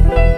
day.